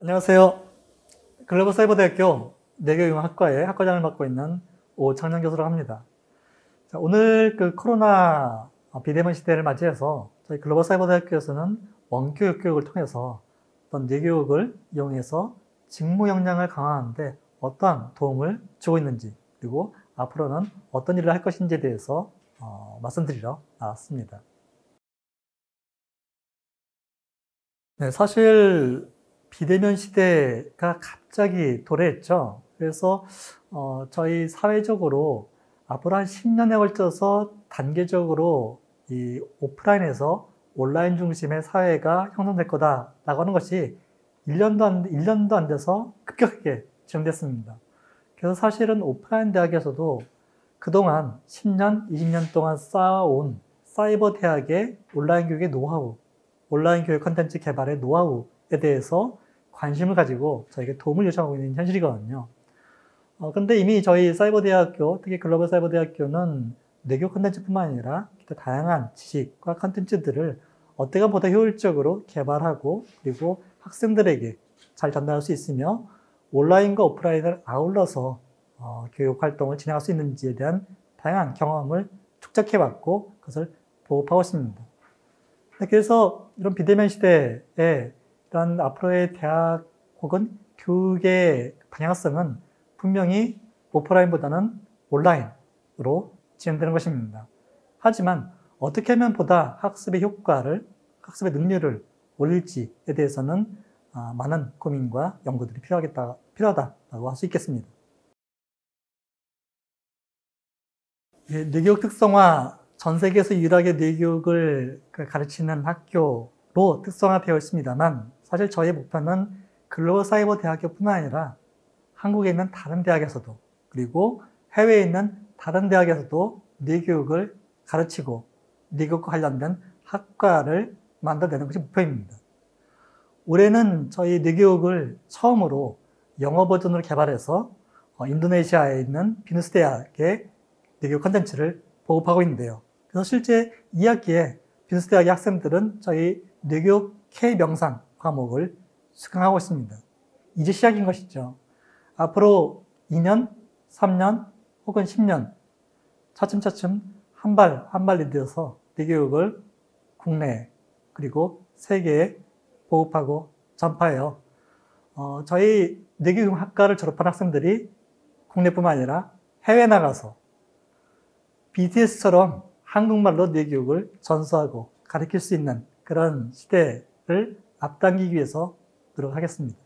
안녕하세요. 글로벌 사이버대학교 내교융학과의 학과장을 맡고 있는 오창년 교수라고 합니다. 자, 오늘 그 코로나 비대면 시대를 맞이해서 저희 글로벌 사이버대학교에서는 원교육 교육을 통해서 어떤 내교육을 이용해서 직무 역량을 강화하는데 어떠한 도움을 주고 있는지 그리고 앞으로는 어떤 일을 할 것인지에 대해서 어, 말씀드리러 나왔습니다. 네, 사실 비대면 시대가 갑자기 도래했죠. 그래서 어, 저희 사회적으로 앞으로 한 10년에 걸쳐서 단계적으로 이 오프라인에서 온라인 중심의 사회가 형성될 거다라고 하는 것이 1년도 안, 1년도 안 돼서 급격하게 진행됐습니다. 그래서 사실은 오프라인 대학에서도 그동안 10년, 20년 동안 쌓아온 사이버 대학의 온라인 교육의 노하우, 온라인 교육 컨텐츠 개발의 노하우에 대해서 관심을 가지고 저에게 도움을 요청하고 있는 현실이거든요. 어, 근데 이미 저희 사이버대학교, 특히 글로벌 사이버대학교는 내교 컨텐츠뿐만 아니라 기타 다양한 지식과 컨텐츠들을 어떻게 보다 효율적으로 개발하고 그리고 학생들에게 잘 전달할 수 있으며 온라인과 오프라인을 아울러서 어, 교육 활동을 진행할 수 있는지에 대한 다양한 경험을 축적해왔고 그것을 보급하고 있습니다. 그래서 이런 비대면 시대에 이런 앞으로의 대학 혹은 교육의 방향성은 분명히 오프라인보다는 온라인으로 진행되는 것입니다. 하지만 어떻게 하면 보다 학습의 효과를, 학습의 능률을 올릴지에 대해서는 아, 많은 고민과 연구들이 필요하겠다, 필요하다고 할 수 있겠습니다. 예, 뇌교육 특성화, 전 세계에서 유일하게 뇌교육을 가르치는 학교로 특성화되어 있습니다만 사실 저희 목표는 글로벌 사이버 대학교뿐만 아니라 한국에 있는 다른 대학에서도 그리고 해외에 있는 다른 대학에서도 뇌교육을 가르치고 뇌교육과 관련된 학과를 만들어내는 것이 목표입니다. 올해는 저희 뇌교육을 처음으로 영어 버전으로 개발해서 어, 인도네시아에 있는 비누스 대학의 뇌교육 컨텐츠를 보급하고 있는데요. 그래서 실제 2학기에 비누스 대학의 학생들은 저희 뇌교육 K 명상 과목을 수강하고 있습니다. 이제 시작인 것이죠. 앞으로 2년, 3년 혹은 10년 차츰차츰 한 발 한발 리드해서 뇌교육을 국내 그리고 세계에 보급하고 전파해요. 어, 저희 뇌교육학과를 졸업한 학생들이 국내뿐만 아니라 해외 나가서 BTS처럼 한국말로 뇌교육을 전수하고 가르칠 수 있는 그런 시대를 앞당기기 위해서 노력하겠습니다.